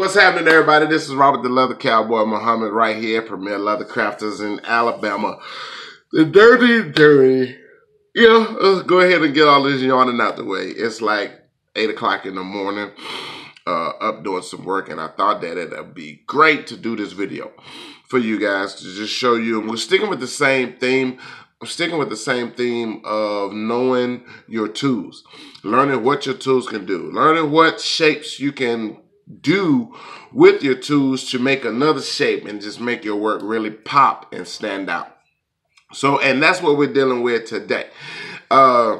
what's happening, everybody? This is Robert the Leather Cowboy Muhammad right here, Premier Leather Crafters in Alabama. The dirty, dirty. Yeah, let's go ahead and get all this yawning out the way. It's like 8 o'clock in the morning, uh, up doing some work, and I thought that it'd be great to do this video for you guys to just show you. And we're sticking with the same theme I'm sticking with the same theme of knowing your tools, learning what your tools can do, learning what shapes you can do with your tools to make another shape and just make your work really pop and stand out. So, and that's what we're dealing with today. Uh,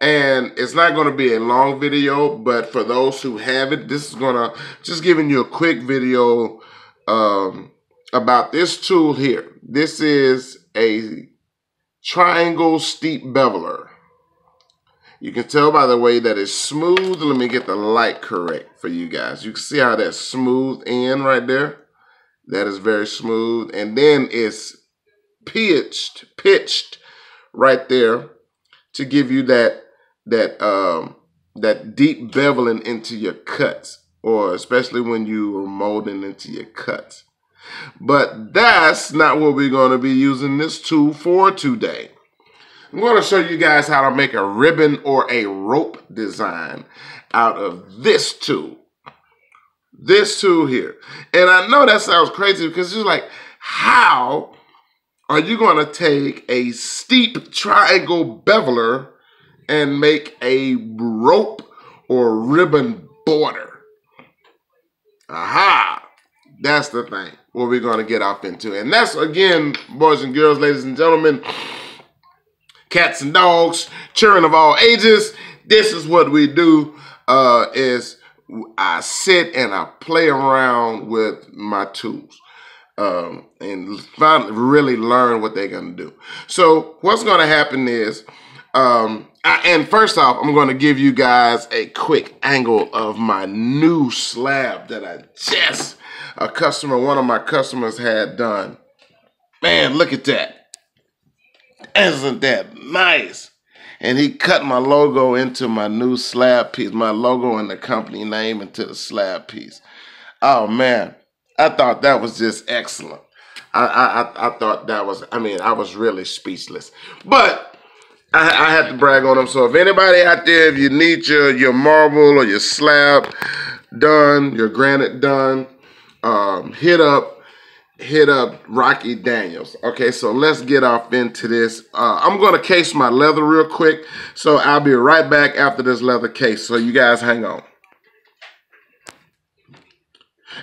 and it's not going to be a long video, but for those who have it, this is going to just giving you a quick video um, about this tool here. This is a triangle steep beveler. You can tell by the way that it's smooth. Let me get the light correct for you guys. You can see how that's smooth in right there. That is very smooth. And then it's pitched, pitched right there to give you that that um that deep beveling into your cuts, or especially when you are molding into your cuts. But that's not what we're going to be using this tool for today. I'm going to show you guys how to make a ribbon or a rope design out of this tool. This tool here. And I know that sounds crazy because it's like, how are you going to take a steep triangle beveler and make a rope or ribbon border? Aha! That's the thing what we're going to get off into. And that's, again, boys and girls, ladies and gentlemen, cats and dogs, children of all ages, this is what we do, uh, is I sit and I play around with my tools. Um, and finally really learn what they're going to do. So what's going to happen is, um, I, and first off, I'm going to give you guys a quick angle of my new slab that I just a customer, one of my customers had done. Man, look at that. Isn't that nice? And he cut my logo into my new slab piece, my logo and the company name into the slab piece. Oh man, I thought that was just excellent. I, I, I thought that was, I mean, I was really speechless. But I, I had to brag on him. So if anybody out there, if you need your, your marble or your slab done, your granite done, um, hit up hit up Rocky Daniels. Okay, so let's get off into this. Uh, I'm going to case my leather real quick, so I'll be right back after this leather case. So you guys hang on.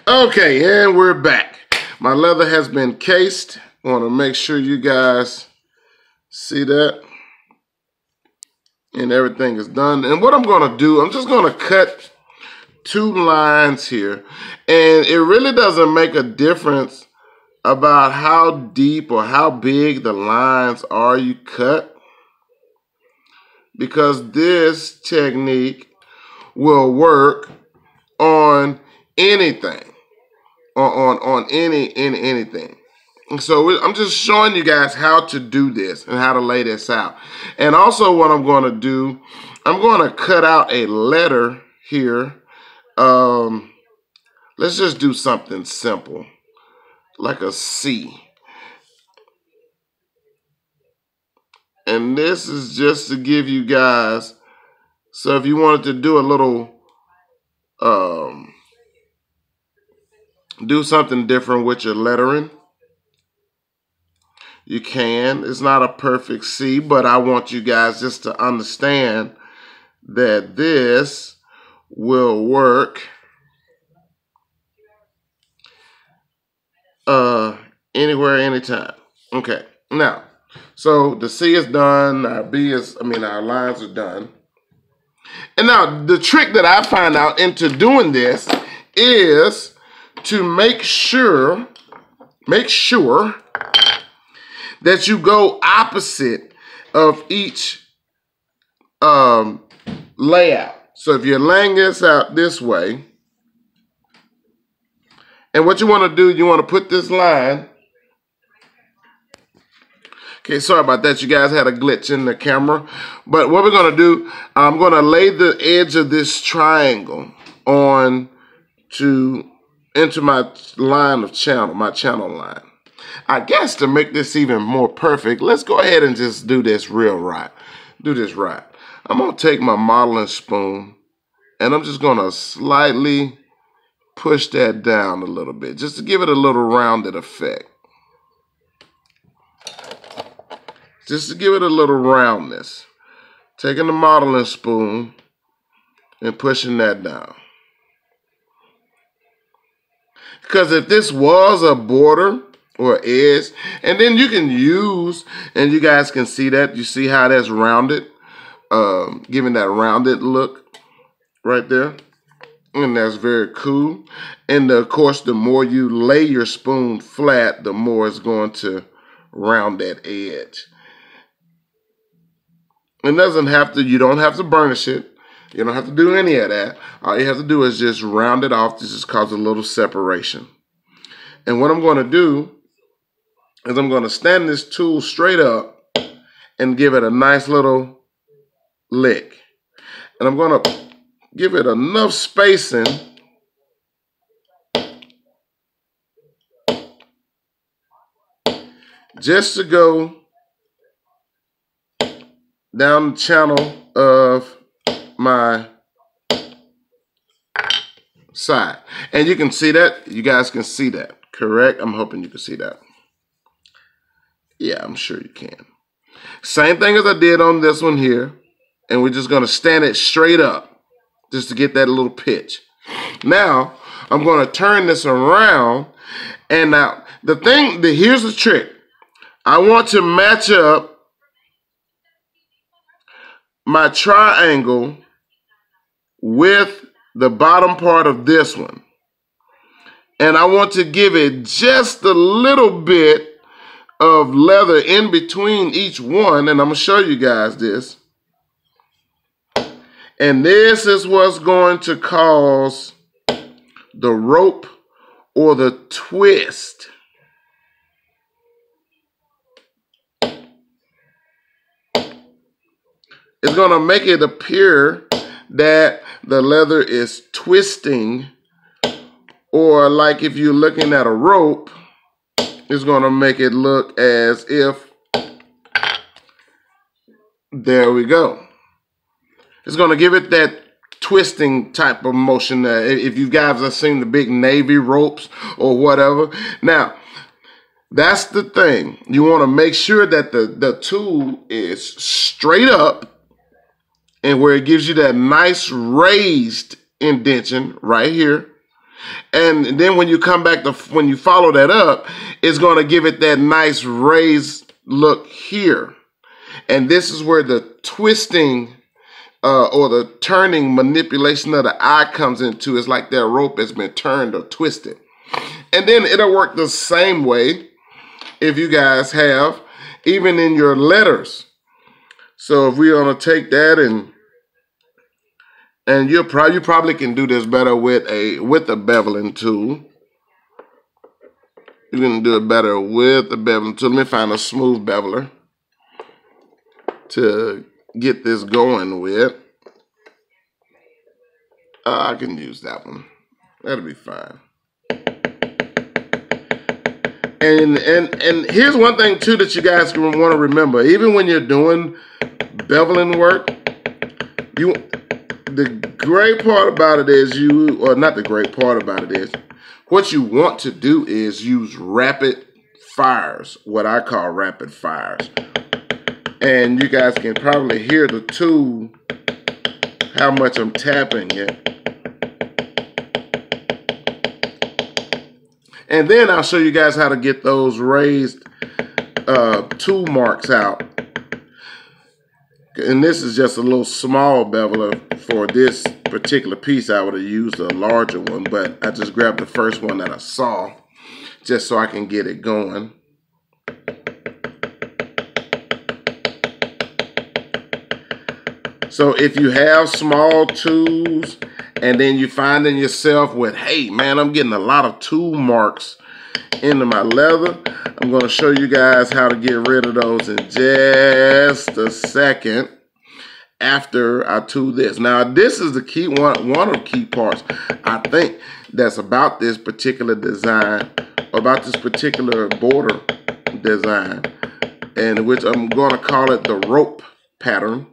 Okay, and we're back. My leather has been cased. I want to make sure you guys see that. And everything is done. And what I'm going to do, I'm just going to cut two lines here. And it really doesn't make a difference about how deep or how big the lines are you cut. Because this technique will work on anything. On, on, on any, in anything. So I'm just showing you guys how to do this and how to lay this out. And also what I'm going to do, I'm going to cut out a letter here um, let's just do something simple, like a C. And this is just to give you guys, so if you wanted to do a little, um, do something different with your lettering, you can. It's not a perfect C, but I want you guys just to understand that this will work uh, anywhere, anytime. Okay, now, so the C is done, our B is, I mean, our lines are done. And now, the trick that I find out into doing this is to make sure, make sure that you go opposite of each um, layout. So if you're laying this out this way, and what you want to do, you want to put this line. Okay, sorry about that. You guys had a glitch in the camera. But what we're going to do, I'm going to lay the edge of this triangle on to into my line of channel, my channel line. I guess to make this even more perfect, let's go ahead and just do this real right. Do this right. I'm gonna take my modeling spoon and I'm just gonna slightly push that down a little bit, just to give it a little rounded effect. Just to give it a little roundness. Taking the modeling spoon and pushing that down. Because if this was a border or edge, and then you can use, and you guys can see that, you see how that's rounded, um, giving that rounded look right there. And that's very cool. And of course, the more you lay your spoon flat, the more it's going to round that edge. It doesn't have to, you don't have to burnish it. You don't have to do any of that. All you have to do is just round it off. This just cause a little separation. And what I'm going to do is I'm going to stand this tool straight up and give it a nice little lick. And I'm going to give it enough spacing just to go down the channel of my side. And you can see that. You guys can see that, correct? I'm hoping you can see that. Yeah, I'm sure you can. Same thing as I did on this one here. And we're just going to stand it straight up just to get that little pitch. Now, I'm going to turn this around. And now, the thing, the, here's the trick. I want to match up my triangle with the bottom part of this one. And I want to give it just a little bit of leather in between each one. And I'm going to show you guys this. And this is what's going to cause the rope or the twist. It's going to make it appear that the leather is twisting or like if you're looking at a rope, it's going to make it look as if, there we go. It's going to give it that twisting type of motion. Uh, if you guys have seen the big Navy ropes or whatever. Now, that's the thing. You want to make sure that the, the tool is straight up and where it gives you that nice raised indentation right here. And then when you come back to when you follow that up, it's going to give it that nice raised look here. And this is where the twisting uh, or the turning manipulation of the eye comes into. It's like that rope has been turned or twisted. And then it'll work the same way if you guys have, even in your letters. So if we're going to take that and and you're probably you probably can do this better with a with a beveling tool. You can do it better with a beveling tool. Let me find a smooth beveler to get this going with. Uh, I can use that one. That'll be fine. And and and here's one thing too that you guys want to remember. Even when you're doing beveling work, you the great part about it is you, or not the great part about it is, what you want to do is use rapid fires, what I call rapid fires. And you guys can probably hear the tool, how much I'm tapping it. And then I'll show you guys how to get those raised uh, tool marks out. And this is just a little small beveler for this particular piece. I would have used a larger one, but I just grabbed the first one that I saw just so I can get it going. So if you have small tools and then you're finding yourself with, hey man, I'm getting a lot of tool marks into my leather. I'm going to show you guys how to get rid of those in just a second after I tool this. Now, this is the key one, one of the key parts. I think that's about this particular design, about this particular border design, and which I'm going to call it the rope pattern.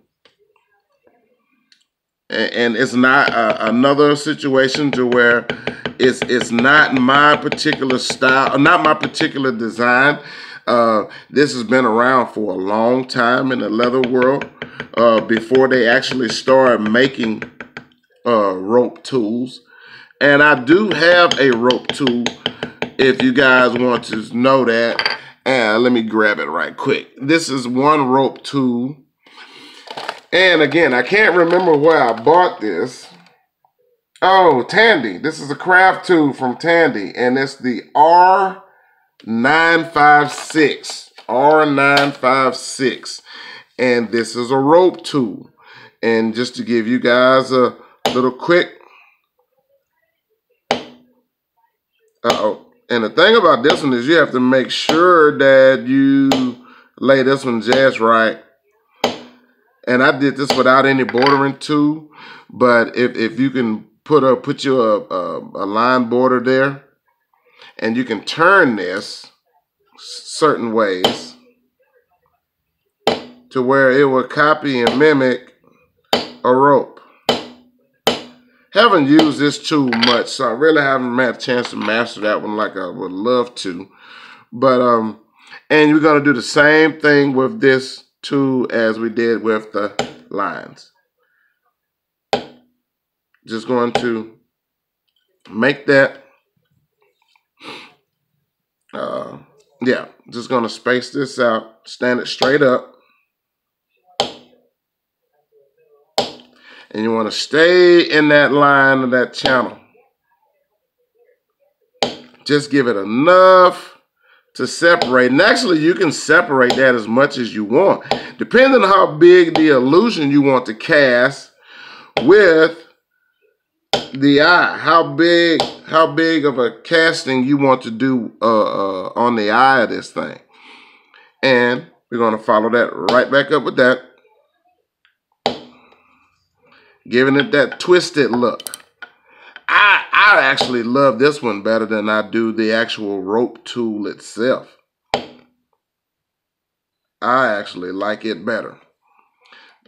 And, it's not uh, another situation to where it's it's not my particular style, not my particular design. Uh, this has been around for a long time in the leather world uh, before they actually started making uh, rope tools. And I do have a rope tool if you guys want to know that. And let me grab it right quick. This is one rope tool. And again, I can't remember where I bought this. Oh, Tandy. This is a craft tool from Tandy. And it's the R956. R956. And this is a rope tool. And just to give you guys a little quick. Uh-oh. And the thing about this one is you have to make sure that you lay this one just right. And I did this without any bordering too. But if, if you can put a put you a, a, a line border there, and you can turn this certain ways to where it will copy and mimic a rope haven't used this tool much, so I really haven't had a chance to master that one like I would love to. But, um, and going to do the same thing with this tool as we did with the lines. Just going to make that, uh, yeah, just going to space this out, stand it straight up. And you want to stay in that line of that channel. Just give it enough to separate. And actually, you can separate that as much as you want. Depending on how big the illusion you want to cast with the eye. How big, how big of a casting you want to do uh, uh, on the eye of this thing. And we're going to follow that right back up with that giving it that twisted look. I, actually love this one better than I do the actual rope tool itself. I actually like it better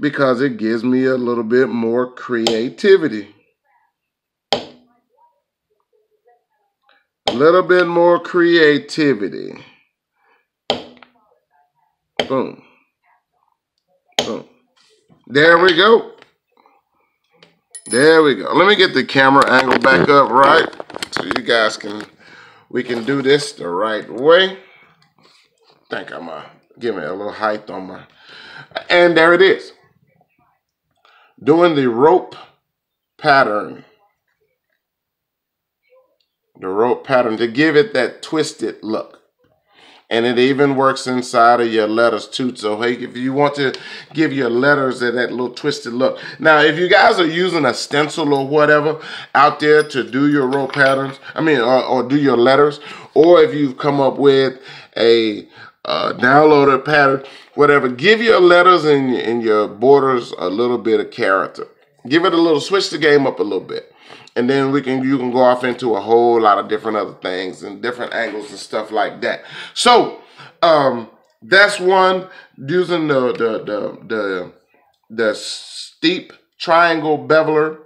because it gives me a little bit more creativity. A little bit more creativity. Boom. Boom. There we go. There we go. Let me get the camera angle back up right so you guys can, we can do this the right way. I think I'm uh, give it a little height on my, and there it is. Doing the rope pattern. The rope pattern to give it that twisted look and it even works inside of your letters too. So hey, if you want to give your letters that, that little twisted look. Now, if you guys are using a stencil or whatever out there to do your row patterns, I mean, or, or do your letters, or if you've come up with a uh, downloaded pattern, whatever, give your letters and, and your borders a little bit of character. Give it a little, switch the game up a little bit and then we can you can go off into a whole lot of different other things and different angles and stuff like that. So um, that's one using the the the the, the steep triangle beveler,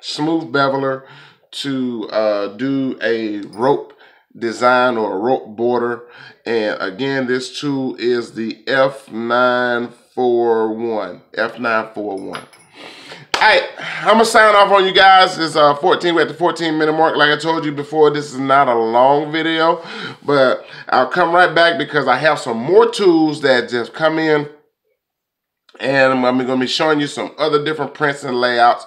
smooth beveler to uh, do a rope design or a rope border. And again, this tool is the F941. F941. Right, I'm gonna sign off on you guys. It's uh 14, we're at the 14 minute mark. Like I told you before, this is not a long video, but I'll come right back because I have some more tools that just come in and I'm gonna be showing you some other different prints and layouts.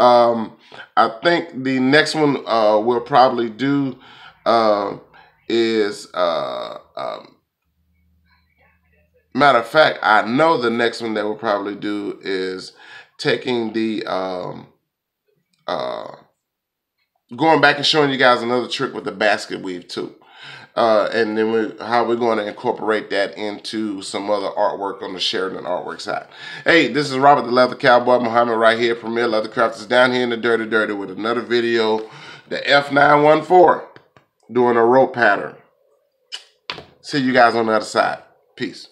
Um, I think the next one uh, we'll probably do uh, is, uh, um, matter of fact, I know the next one that we'll probably do is taking the um, uh, going back and showing you guys another trick with the basket weave too. Uh, and then we, how we're going to incorporate that into some other artwork on the Sheridan artwork side. Hey, this is Robert the Leather Cowboy Muhammad right here, Premier Leather Crafters down here in the Dirty Dirty with another video the F914 doing a rope pattern. See you guys on the other side. Peace.